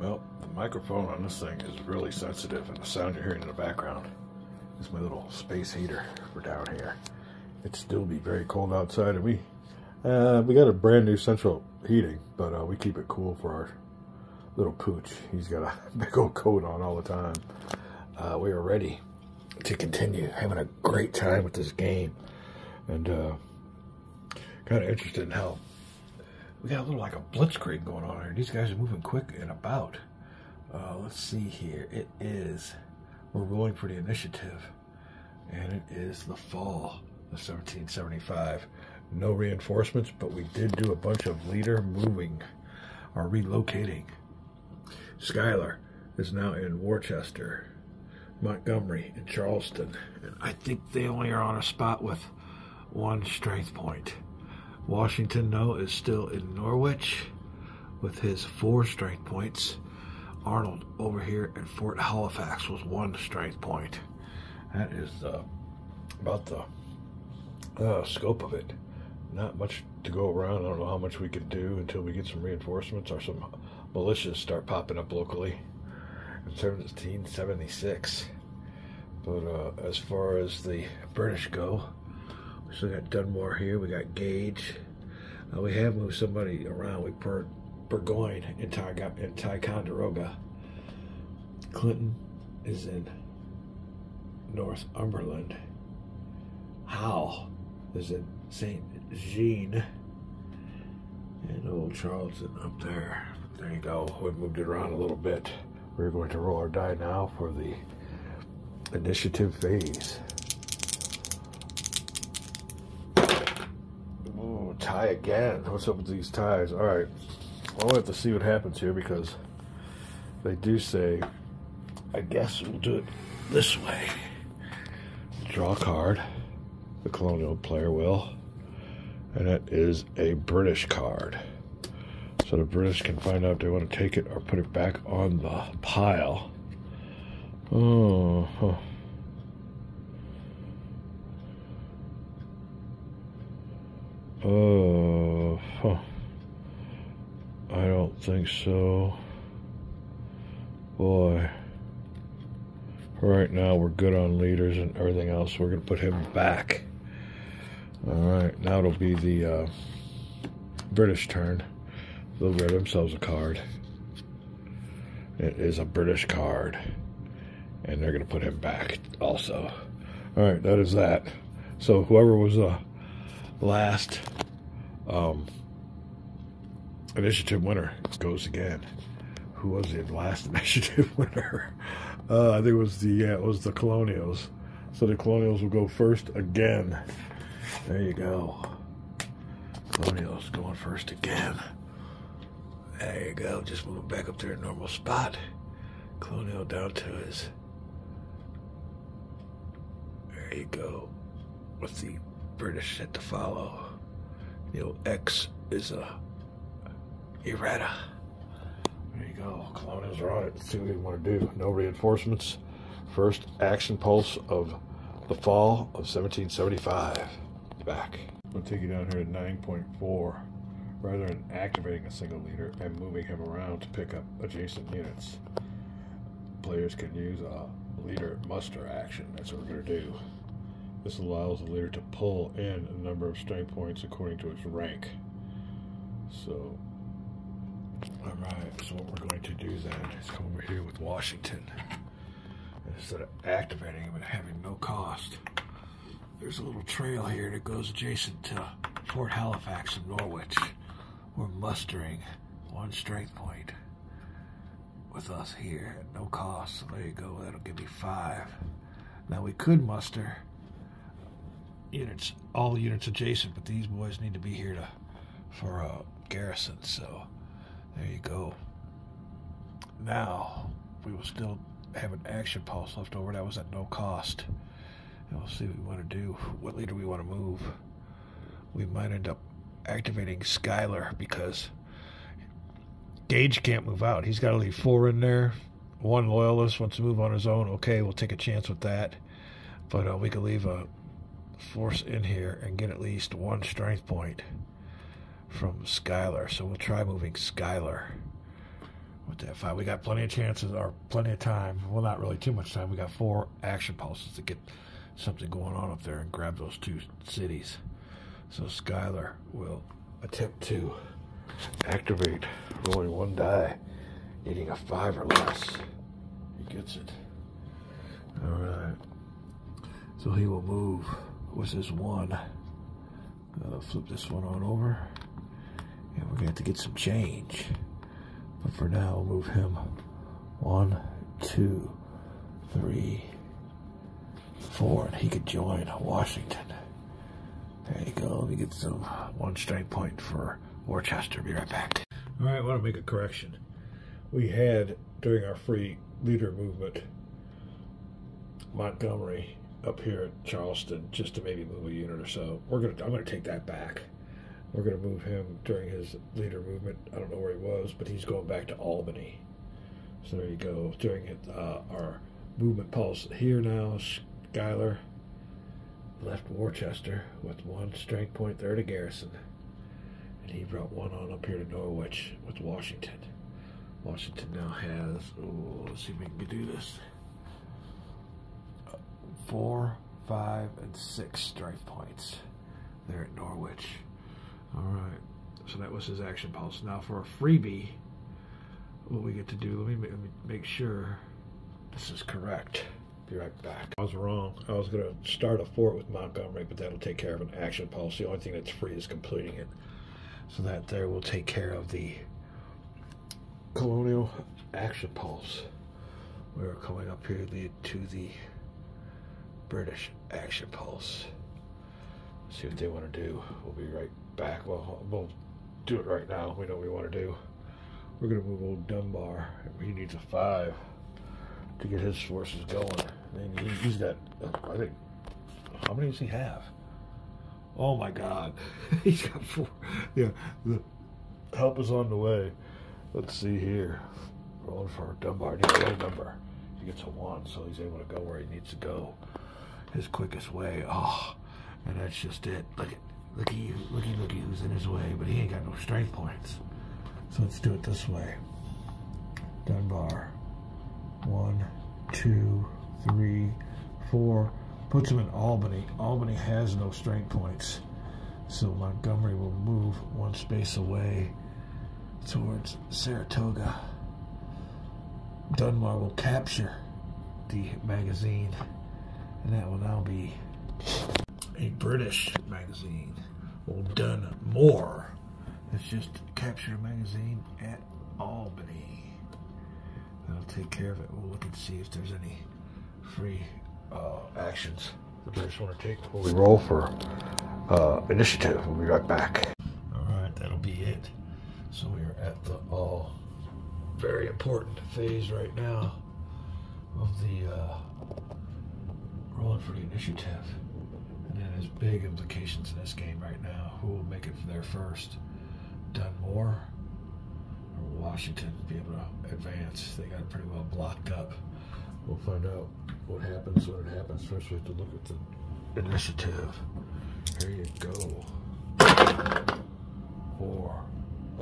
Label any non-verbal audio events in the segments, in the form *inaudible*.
Well, the microphone on this thing is really sensitive, and the sound you're hearing in the background is my little space heater for down here. It'd still be very cold outside, and we uh, we got a brand new central heating, but uh, we keep it cool for our little pooch. He's got a *laughs* big old coat on all the time. Uh, we are ready to continue having a great time with this game, and uh, kind of interested in how we got a little like a blitzkrieg going on here. These guys are moving quick and about. Uh, let's see here. It is, we're rolling for the initiative, and it is the fall of 1775. No reinforcements, but we did do a bunch of leader moving or relocating. Schuyler is now in Worcester, Montgomery, and Charleston. And I think they only are on a spot with one strength point. Washington, though, is still in Norwich with his four strength points. Arnold over here at Fort Halifax was one strength point. That is uh, about the uh, scope of it. Not much to go around. I don't know how much we can do until we get some reinforcements or some militias start popping up locally in 1776. But uh, as far as the British go, we still got Dunmore here. We got Gage. Uh, we have moved somebody around. We put Burgoyne in, Ticonderoga. Clinton is in Northumberland. Howe is in St. Jean. And old Charleston up there. There you go. We've moved it around a little bit. We're going to roll our die now for the initiative phase. Ooh, tie again. What's up with these ties? All right. I'll have to see what happens here because they do say, I guess we'll do it this way. Draw a card. The colonial player will. And it is a British card. So the British can find out if they want to take it or put it back on the pile. Oh, huh. Oh, huh. I don't think so. Boy. Right now, we're good on leaders and everything else. We're going to put him back. All right, now it'll be the uh, British turn. They'll grab themselves a card. It is a British card. And they're going to put him back also. All right, that is that. So whoever was the last um, initiative winner goes again. Who was the last *laughs* initiative winner? Uh, I think it was the yeah, it was the Colonials. So the Colonials will go first again. There you go. Colonials going first again. There you go. Just moving back up to their normal spot. Colonial down to his. There you go. With the British set to follow. You know, X is a errata. There you go. Colonials are on it. Let's see what they want to do. No reinforcements. First action pulse of the fall of 1775. Back. I'm going to take you down here at 9.4. Rather than activating a single leader and moving him around to pick up adjacent units, players can use a leader muster action. That's what we're going to do. This allows the leader to pull in a number of strength points according to its rank. So Alright, so what we're going to do then is come over here with Washington. Instead of activating him and having no cost, there's a little trail here that goes adjacent to Fort Halifax and Norwich. We're mustering one strength point with us here at no cost. So there you go, that'll give me five. Now we could muster units, all units adjacent, but these boys need to be here to for a garrison, so there you go. Now, we will still have an action pulse left over. That was at no cost. And we'll see what we want to do. What leader we want to move. We might end up activating Schuyler because Gage can't move out. He's got to leave four in there. One loyalist wants to move on his own. Okay, we'll take a chance with that. But uh, we could leave a force in here and get at least one strength point from Schuyler. So we'll try moving Schuyler with that five. We got plenty of chances or plenty of time. Well, not really too much time. We got four action pulses to get something going on up there and grab those two cities. So Schuyler will attempt to activate rolling one die, needing a five or less. He gets it. All right. So he will move with his one. Flip this one on over. And we're going to have to get some change. But for now, we'll move him one, two, three, four, and he could join Washington. There you go. Let me get some one strength point for Worcester. Be right back. All right, I want to make a correction. We had, during our free leader movement, Montgomery up here at Charleston just to maybe move a unit or so. We're gonna I'm gonna take that back. We're gonna move him during his leader movement. I don't know where he was, but he's going back to Albany. So there you go. During it, uh, our movement pulse here now, Schuyler left Worcester with one strength point there to Garrison. And he brought one on up here to Norwich with Washington. Washington now has, oh, let's see if we can do this four, five, and six strength points there at Norwich. All right, so that was his action pulse. Now for a freebie, what we get to do, let me, let me make sure this is correct. Be right back. I was wrong. I was going to start a fort with Montgomery, but that'll take care of an action pulse. The only thing that's free is completing it. So that there will take care of the colonial action pulse. We're coming up here to the British Action Pulse. See what they want to do. We'll be right back. Well, we'll do it right now. We know what we want to do. We're going to move old Dunbar. He needs a five to get his forces going. And he's got, I think, how many does he have? Oh my God. *laughs* he's got four. Yeah, the help is on the way. Let's see here. Rolling for Dunbar. Needs a number. He gets a one, so he's able to go where he needs to go his quickest way. Oh, and that's just it. Look at, looky, looky, looky who's in his way, but he ain't got no strength points. So let's do it this way. Dunbar. One, two, three, four. Puts him in Albany. Albany has no strength points. So Montgomery will move one space away towards Saratoga. Dunbar will capture the magazine and that will now be a British magazine. Well, done more. Let's just capture magazine at Albany. That'll take care of it. We'll look and see if there's any free uh, actions the British want to take before we roll for uh, initiative. We'll be right back. All right, that'll be it. So we are at the all very important phase right now of the uh, for the initiative. And that has big implications in this game right now. Who will make it there first? Dunmore or Washington be able to advance? They got it pretty well blocked up. We'll find out what happens when it happens. First, we have to look at the initiative. Here you go. Four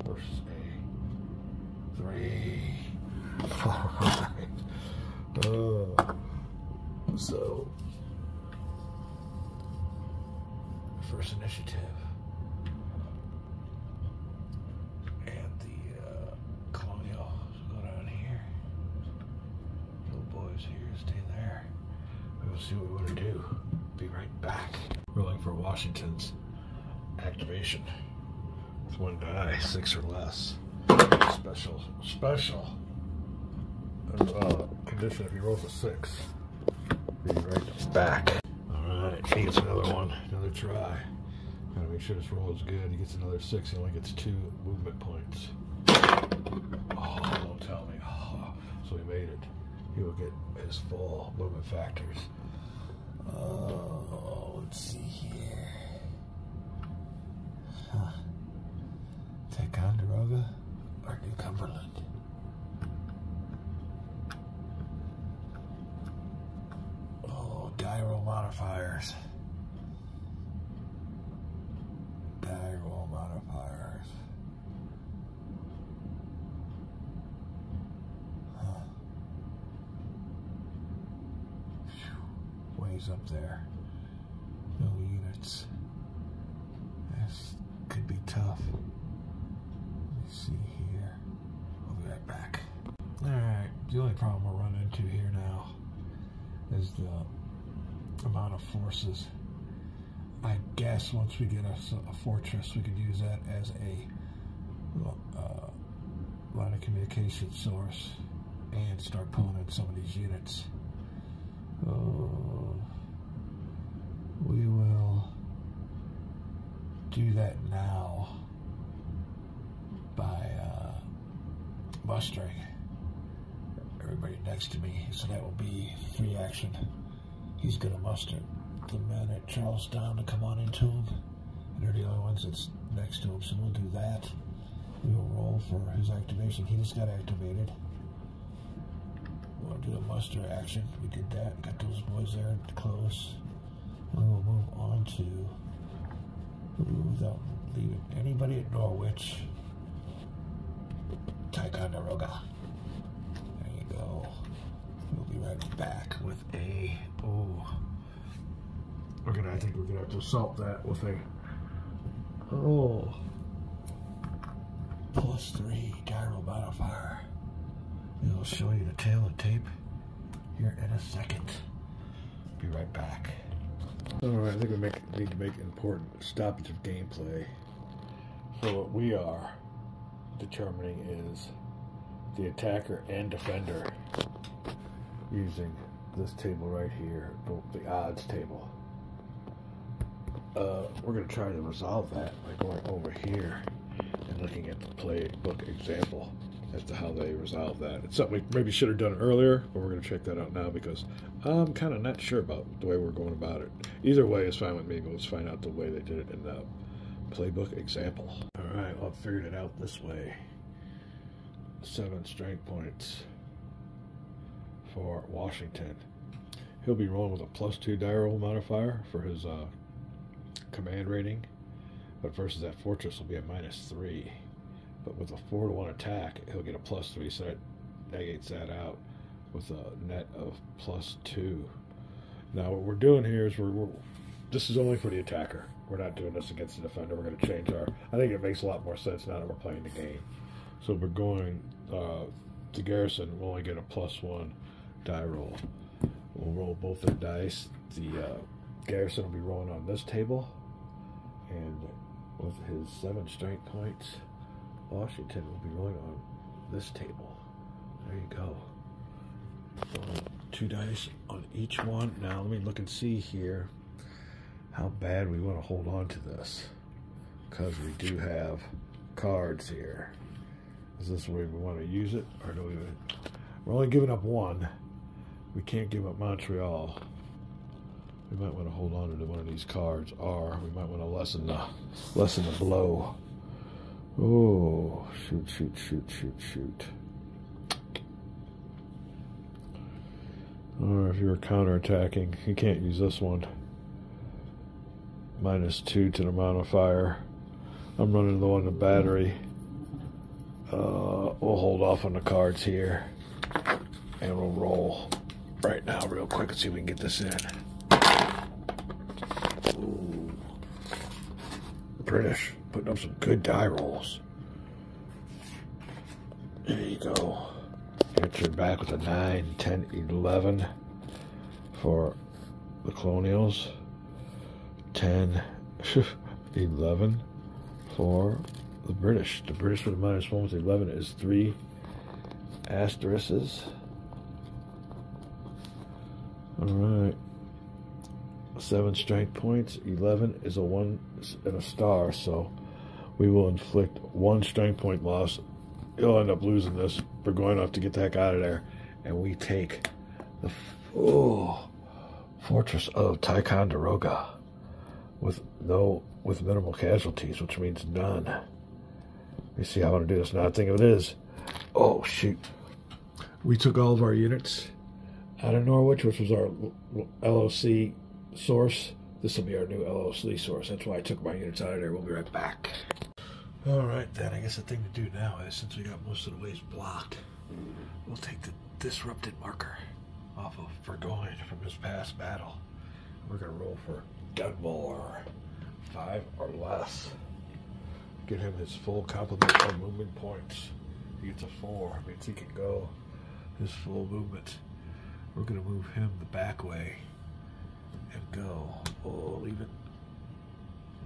versus a three. *laughs* Right. Uh, so first initiative. And the uh, colonial go down here. Little boys here, stay there. We'll see what we want to do. Be right back. Rolling for Washington's activation. With one die, six or less. Special, special uh, condition if he rolls a six. Be right back. He gets another one, another try. Gotta make sure this roll is good. He gets another six, he only gets two movement points. Oh, don't tell me. Oh, so he made it. He will get his full movement factors. Oh, let's see here. Huh. Ticonderoga or New Cumberland? roll modifiers. Die roll modifiers. Up there. No units. This could be tough. Let see here. I'll be right back. Alright, the only problem we're running into here now is the amount of forces. I guess once we get a, a fortress, we could use that as a uh, line of communication source and start pulling in some of these units. Uh, we will do that now by uh, mustering everybody next to me. So that will be free action. He's going to muster the men at Charlestown to come on into him. And they're the only ones that's next to him. So we'll do that. We will roll for his activation. He just got activated. Action. We did that. Got those boys there close. And we'll move on to without leaving anybody at Norwich. Ticonderoga. There you go. We'll be right back with a oh. We're gonna I think we're gonna have to assault that with a oh plus three die roll modifier. It'll show you the tail of tape here in a second. Be right back. Alright, I think we make, need to make an important stoppage of gameplay. So what we are determining is the attacker and defender using this table right here, the, the odds table. Uh, we're going to try to resolve that by going over here and looking at the playbook example as to how they resolve that. It's something we maybe should have done earlier, but we're going to check that out now because I'm kind of not sure about the way we're going about it. Either way is fine with me, but let's find out the way they did it in the playbook example. All right, well, I figured it out this way. Seven strength points for Washington. He'll be rolling with a plus two die roll modifier for his uh, command rating, but versus that fortress will be a minus three. But with a four to one attack, he'll get a plus three, so that negates that out with a net of plus two. Now what we're doing here is we're, we're this is only for the attacker. We're not doing this against the defender. We're going to change our. I think it makes a lot more sense now that we're playing the game. So we're going uh, to garrison. We'll only get a plus one die roll. We'll roll both the dice. The uh, garrison will be rolling on this table, and with his seven strength points, Washington will be rolling on this table. There you go. two dice on each one. Now let me look and see here how bad we want to hold on to this. Because we do have cards here. Is this the way we want to use it? Or do we... We're only giving up one. We can't give up Montreal. We might want to hold on to one of these cards. Or we might want to lessen the, lessen the blow. Oh, shoot, shoot, shoot, shoot, shoot. Or if you're counterattacking, you can't use this one. Minus two to the modifier. I'm running low on the battery. Uh, we'll hold off on the cards here. And we'll roll right now real quick and see if we can get this in. Ooh. British putting up some good die rolls. There you go. Enter back with a 9, 10, 11 for the Colonials. 10, *laughs* 11 for the British. The British with a minus 1 with 11 is 3 asterisks. Alright. 7 strength points. 11 is a 1 and a star, so we will inflict 1 strength point loss. He'll end up losing this. We're going off to get the heck out of there. And we take the oh, fortress of Ticonderoga with no with minimal casualties, which means none. Let me see how I want to do this. Now I think of it is. Oh shoot. We took all of our units out of Norwich, which was our LOC source. This will be our new LOC source. That's why I took my units out of there. We'll be right back. All right, then. I guess the thing to do now is, since we got most of the ways blocked, we'll take the disrupted marker off of Burgoyne from his past battle. We're going to roll for Dunmore. Five or less. Get him his full complement of movement points. He gets a four. Means he can go his full movement. We're going to move him the back way and go. Leave it.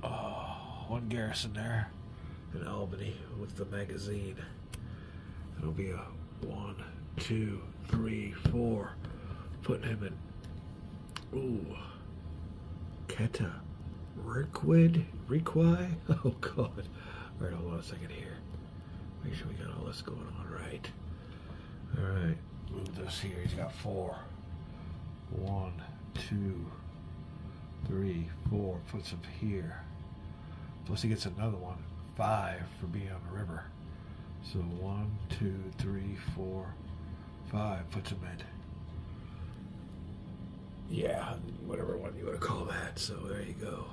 Oh, one garrison there in Albany with the magazine. It'll be a one, two, three, four. Putting him in. Ooh. Keta. Requid? Requi? *laughs* Oh, God. All right, hold on a second here. Make sure we got all this going on right. All right. Move this here. He's got four. One, two, three, four. Puts him here. Plus he gets another one. Five for being on the river. So one, two, three, four, five. Puts him in yeah, whatever one you want to call that. So there you go.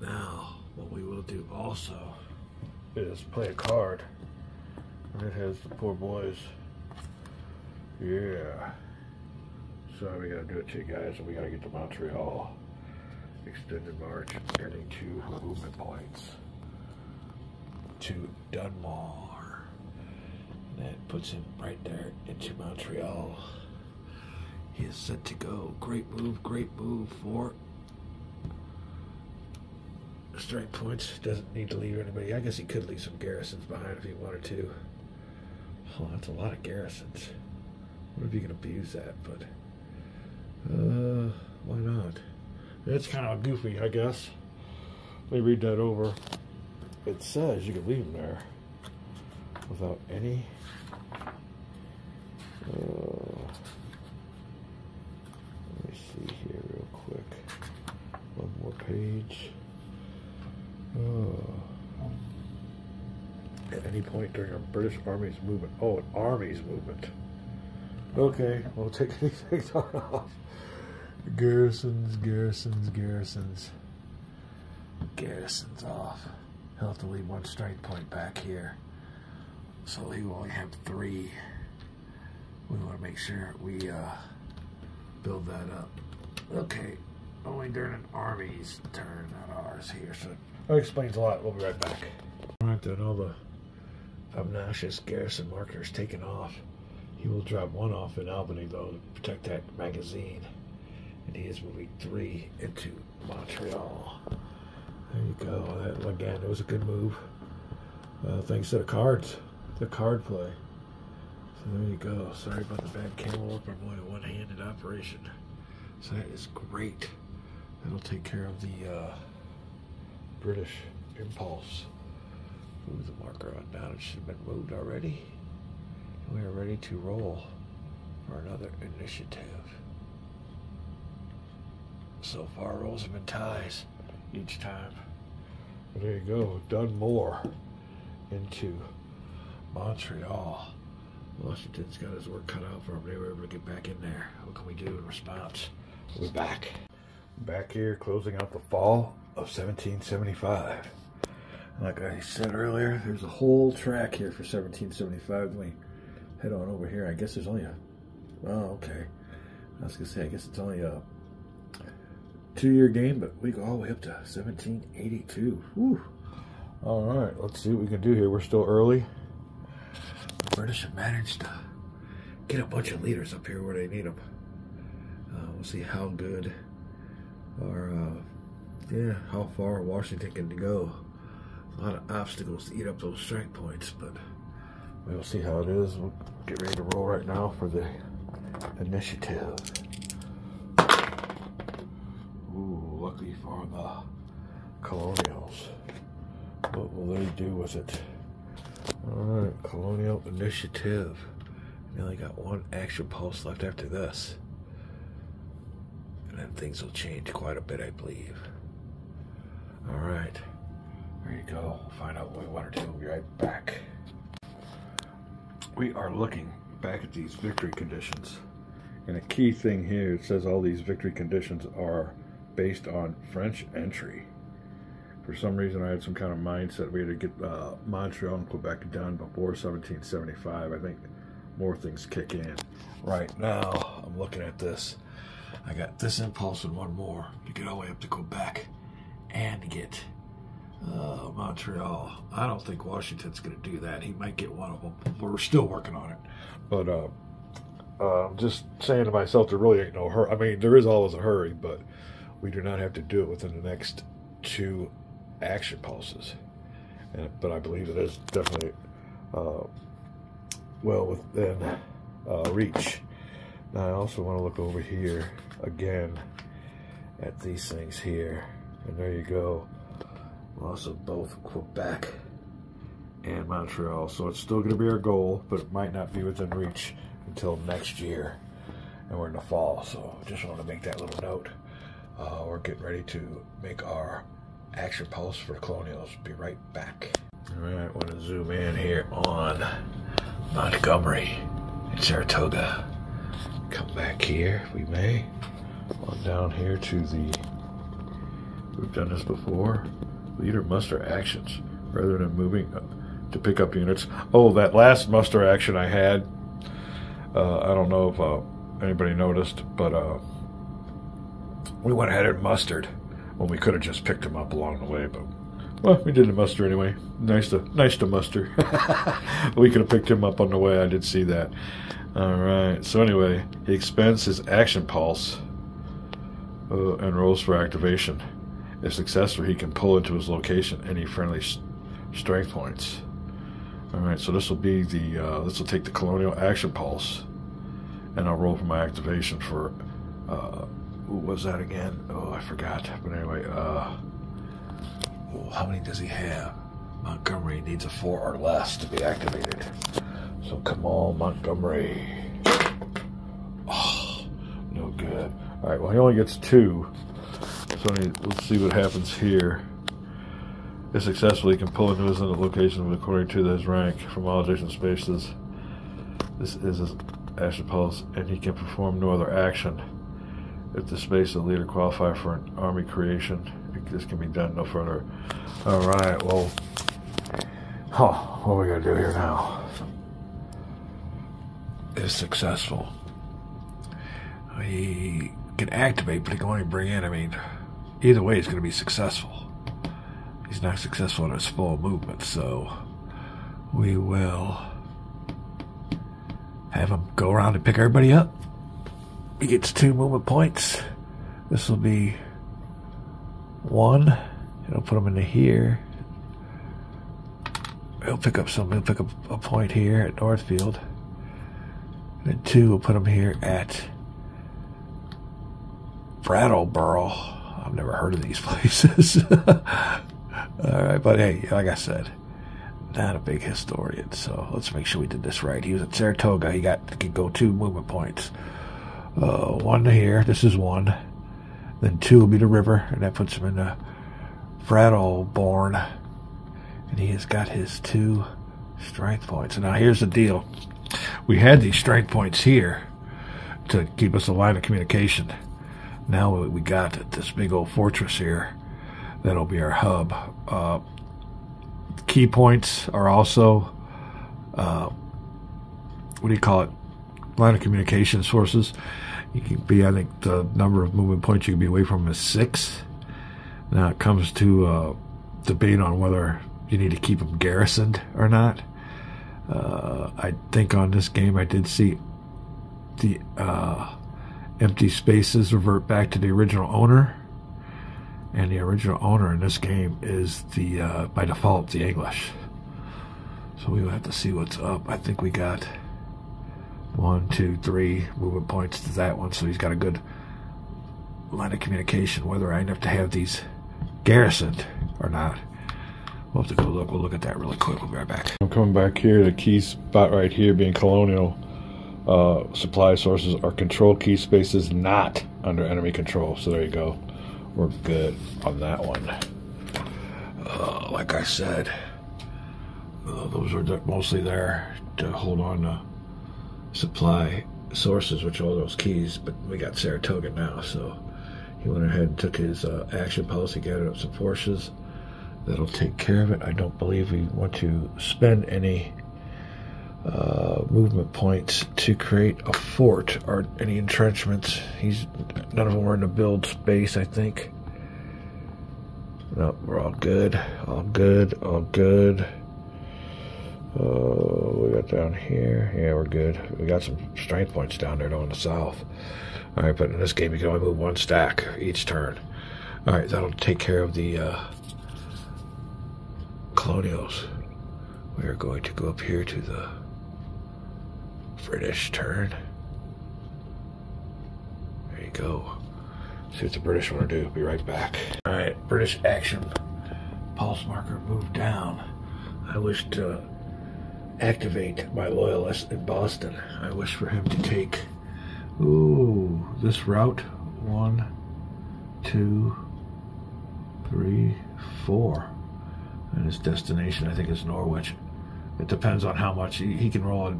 Now, what we will do also is play a card. And it has the poor boys. Yeah. So we gotta do it to you guys, and we gotta get to Montreal. Extended march, getting two movement points to Dunmore. And that puts him right there into Montreal. He is set to go. Great move, great move for straight points. Doesn't need to leave anybody. I guess he could leave some garrisons behind if he wanted to. Oh, that's a lot of garrisons. What if you can abuse that? But, uh, why not? It's kind of goofy, I guess. Let me read that over. It says you can leave them there without any. Uh, let me see here real quick. One more page. Oh. At any point during a British Army's movement. Oh, an Army's movement. Okay, we'll take *laughs* anything off. Garrisons, garrisons, garrisons. Garrisons off. He'll have to leave one strike point back here. So he will only have three. We want to make sure we uh, build that up. Okay, only during an army's turn, not ours here. So that explains a lot. We'll be right back. All right, then all the obnoxious garrison markers taken off. He will drop one off in Albany, though, to protect that magazine. And he is moving three into Montreal. Go. That, again, it was a good move. Uh, thanks to the cards, the card play. So there you go. Sorry about the bad. I'm only a one-handed operation. So that is great. That'll take care of the uh, British impulse. Move the marker on down. It should have been moved already. We are ready to roll for another initiative. So far, rolls have been ties each time. There you go. Dunmore into Montreal. Washington's got his work cut out for him. They were able to get back in there. What can we do in response? We're back. Back here, closing out the fall of 1775. Like I said earlier, there's a whole track here for 1775. Let me head on over here. I guess there's only a... Oh, okay. I was going to say, I guess it's only a two-year game, but we go all the way up to 1782. Whew. All right, let's see what we can do here. We're still early. The British have managed to get a bunch of leaders up here where they need them. Uh, we'll see how good or, uh, yeah, how far Washington can go. A lot of obstacles to eat up those strike points, but we'll see how it is. We'll get ready to roll right now for the initiative. For the colonials. What will they do with it? Alright, colonial initiative. We only got one action post left after this. And then things will change quite a bit, I believe. Alright. There you go. We'll find out what we want to do. We'll be right back. We are looking back at these victory conditions. And a key thing here, it says all these victory conditions are based on French entry. For some reason, I had some kind of mindset we had to get uh, Montreal and Quebec done before 1775. I think more things kick in. Right now, I'm looking at this. I got this impulse and one more to get all the way up to Quebec and get uh, Montreal. I don't think Washington's going to do that. He might get one of them. We're still working on it. But uh, uh, I'm just saying to myself, there really ain't no hurry. I mean, there is always a hurry, but we do not have to do it within the next two action pulses. And, but I believe it is definitely uh, well within uh, reach. Now I also want to look over here again at these things here. And there you go. Also both Quebec and Montreal. So it's still going to be our goal, but it might not be within reach until next year. And we're in the fall, so just want to make that little note. Uh, we're getting ready to make our action pulse for the Colonials. Be right back. All right, want to zoom in here on Montgomery and Saratoga. Come back here, we may. On down here to the, we've done this before, leader muster actions rather than moving to pick up units. Oh, that last muster action I had, uh, I don't know if uh, anybody noticed, but uh, we went ahead and mustered when we could have just picked them up along the way, but well, we did a muster anyway. Nice to nice to muster. *laughs* we could have picked him up on the way. I did see that. All right. So anyway, he expends his action pulse uh, and rolls for activation. If successful, he can pull into his location any friendly strength points. All right. So this will be the uh, this will take the colonial action pulse, and I'll roll for my activation for. Uh, what was that again? Oh, I forgot. But anyway, uh, how many does he have? Montgomery needs a four or less to be activated. So come on, Montgomery. Oh, no good. All right, well, he only gets two. So let's see what happens here. If successful, he can pull into his location according to his rank from all adjacent spaces. This is his action pulse, and he can perform no other action. If the space the leader qualify for an army creation, this can be done no further. All right, well, oh, what are we gonna do here now? Is successful. He can activate, but he can only bring in. I mean, either way, he's going to be successful. He's not successful in his full movement, so we will have him go around and pick everybody up. He gets two movement points. This will be one. It'll put him into here. He'll pick up some. He'll pick up a point here at Northfield. And then two will put him here at Brattleboro. I've never heard of these *laughs* places. *laughs* All right, but hey, like I said, not a big historian, so let's make sure we did this right. He was at Saratoga. He got could go two movement points. Uh, one here. This is one. Then two will be the river, and that puts him in the Brattleboro. And he has got his two strength points. Now here's the deal. We had these strength points here to keep us a line of communication. Now we got this big old fortress here. That'll be our hub. Uh, key points are also, uh, what do you call it? Line of communication sources. You can be, I think, the number of movement points you can be away from is six. Now it comes to uh, debate on whether you need to keep them garrisoned or not. Uh, I think on this game I did see the uh, empty spaces revert back to the original owner. And the original owner in this game is the, uh, by default, the English. So we will have to see what's up. I think we got one, two, three movement points to that one. So he's got a good line of communication, whether I end up to have these garrisoned or not. We'll have to go look. We'll look at that really quick. We'll be right back. I'm coming back here. The key spot right here being Colonial uh, supply sources are control key spaces not under enemy control. So there you go. We're good on that one. Uh, like I said, uh, those are mostly there to hold on to supply sources, which all those keys. But we got Saratoga now, so he went ahead and took his uh, action policy, gathered up some forces. That'll take care of it. I don't believe we want to spend any uh, movement points to create a fort or any entrenchments. He's None of them were in the build space, I think. No, we're all good. All good. All good. Uh, we got down here. Yeah, we're good. We got some strength points down there, though, in the south. All right, but in this game, you can only move one stack each turn. All right, that'll take care of the uh, colonials. We are going to go up here to the British turn. There you go. See what the British want to do. Be right back. All right, British action. Pulse marker moved down. I wish to activate my loyalist in Boston. I wish for him to take, ooh, this route. One, two, three, four. And his destination, I think, is Norwich. It depends on how much he, he can roll a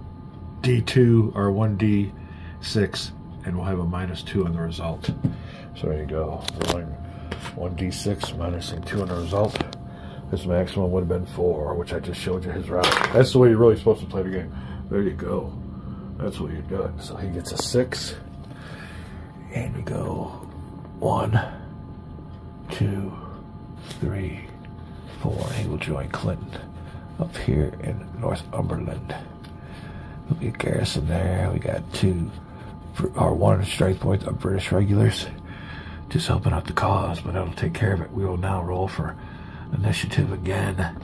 D2 or 1D6, and we'll have a minus two on the result. So there you go. Rolling 1D6, minusing two on the result. His maximum would have been four, which I just showed you his route. That's the way you're really supposed to play the game. There you go. That's what you're doing. So he gets a six. And we go one, two, three, four. He will join Clinton up here in Northumberland. There'll be a garrison there. We got two, or one strike point of British regulars. Just helping out the cause, but that'll take care of it. We will now roll for initiative again.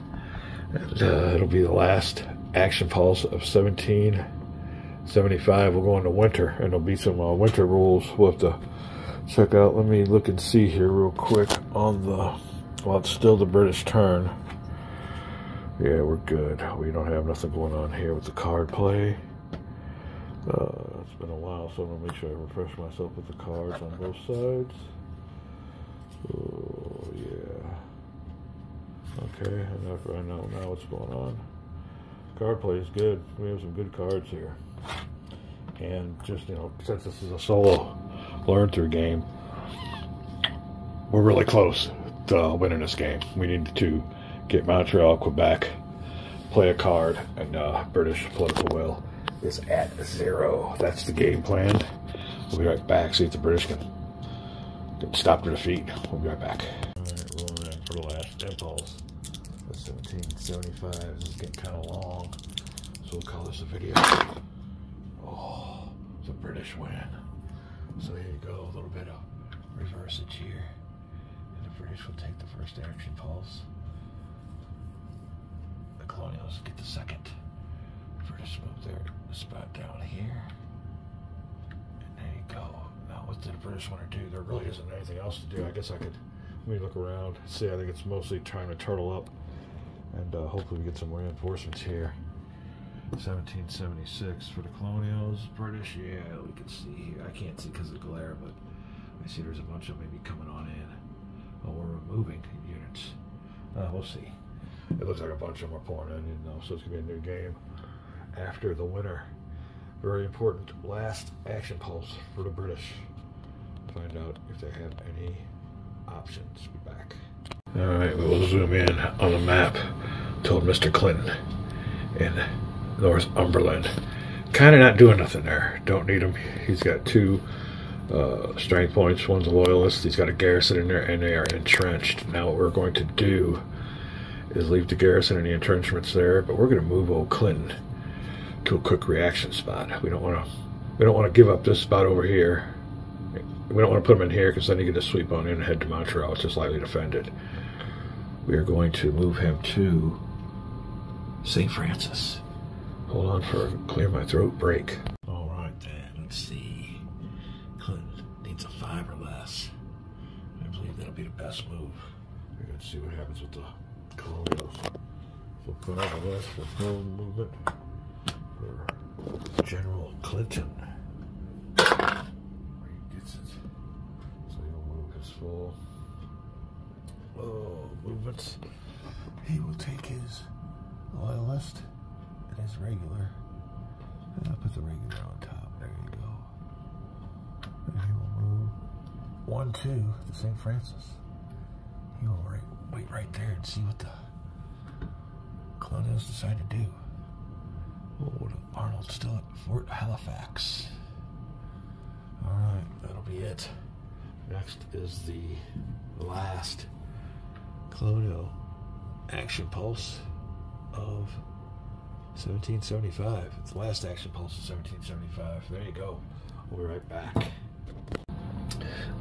And, uh, it'll be the last action pulse of 1775. We'll go into winter, and there'll be some uh, winter rules we'll have to check out. Let me look and see here real quick on the, well, it's still the British turn. Yeah, we're good. We don't have nothing going on here with the card play. Uh, it's been a while, so I'm going to make sure I refresh myself with the cards on both sides. Okay, enough right now. Now what's going on? Card play is good. We have some good cards here. And just, you know, since this is a solo learn through game, we're really close to winning this game. We need to get Montreal, Quebec, play a card, and uh, British political will is at zero. That's the game plan. We'll be right back. See if the British can, can stop their defeat. We'll be right back. All right, rolling in for the last impulse. 1775. This is getting kind of long, so we'll call this a video. Oh, the British win. So here you go, a little bit of reversage here. And the British will take the first action pulse. The Colonials get the second. British move their spot down here. And there you go. Now what did the British want to do? There really isn't anything else to do. I guess I could, let me look around. See, I think it's mostly trying to turtle up and uh, hopefully we get some reinforcements here. 1776 for the Colonials. British, yeah, we can see here. I can't see because of the glare, but I see there's a bunch of maybe coming on in. Oh, we're removing units. Uh, we'll see. It looks like a bunch of them are pouring in, you know, so it's going to be a new game after the winter. Very important last action pulse for the British. Find out if they have any options. Be back. All right, we will zoom in on the map. Told Mr. Clinton in Northumberland. Kind of not doing nothing there. Don't need him. He's got two uh, strength points. One's a loyalist. He's got a garrison in there, and they are entrenched. Now, what we're going to do is leave the garrison and the entrenchments there, but we're going to move old Clinton to a quick reaction spot. We don't want to. We don't want to give up this spot over here. We don't want to put him in here because then you get to sweep on in and head to Montreal. It's just lightly defended. We are going to move him to St. Francis. Hold on for a clear my throat break. All right, then. Let's see. Clinton needs a five or less. I believe that'll be the best move. We're going to see what happens with the colonials. So five or less for no movement for General Clinton. It. So he'll move his full oh, movements. He will take his loyalist and his regular. And I'll put the regular on top. There you go. And he will move one, two to St. Francis. He will wait, wait right there and see what the colonials decide to do. Oh, Arnold's still at Fort Halifax. All right, that'll be it. Next is the last colonial action pulse of 1775. It's the last action pulse of 1775. There you go. We'll be right back.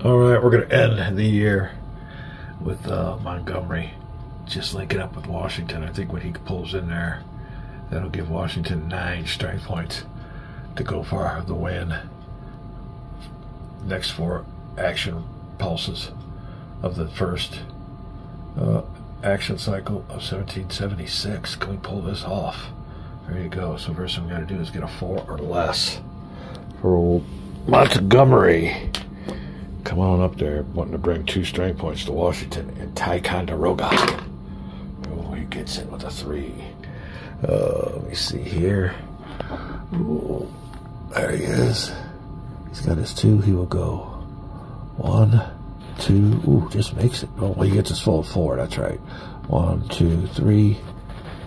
All right, we're going to end the year with uh, Montgomery just linking up with Washington. I think when he pulls in there, that'll give Washington nine strength points to go for the win. Next four action pulses of the first uh, action cycle of 1776. Can we pull this off? There you go. So first thing we got to do is get a four or less for Montgomery. Come on up there, wanting to bring two strength points to Washington and Ticonderoga. Oh, he gets in with a three. Uh, let me see here. Ooh, there he is. He's got his two. He will go one, two. Ooh, just makes it. Oh, well, he gets his full four. That's right. One, two, three.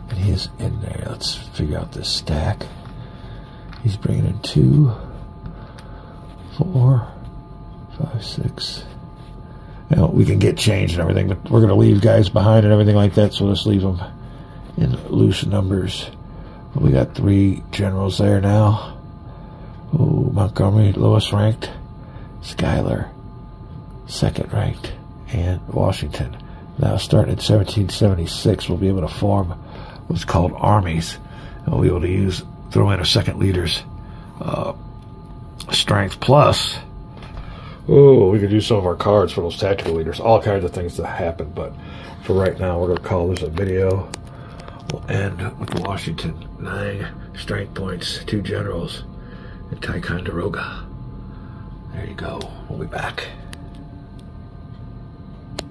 And he is in there. Let's figure out this stack. He's bringing in two, four, five, six. Know, we can get changed and everything, but we're going to leave guys behind and everything like that, so let's leave them in loose numbers. We got three generals there now. Oh, Montgomery, lowest ranked. Schuyler, second ranked. And Washington. Now, starting in 1776, we'll be able to form what's called armies. And we'll be able to use, throw in a second leader's uh, strength plus. Oh, we could use some of our cards for those tactical leaders. All kinds of things to happen. But for right now, we're going to call this a video. We'll end with Washington. Nine strength points, two generals, and Ticonderoga. There you go. We'll be back.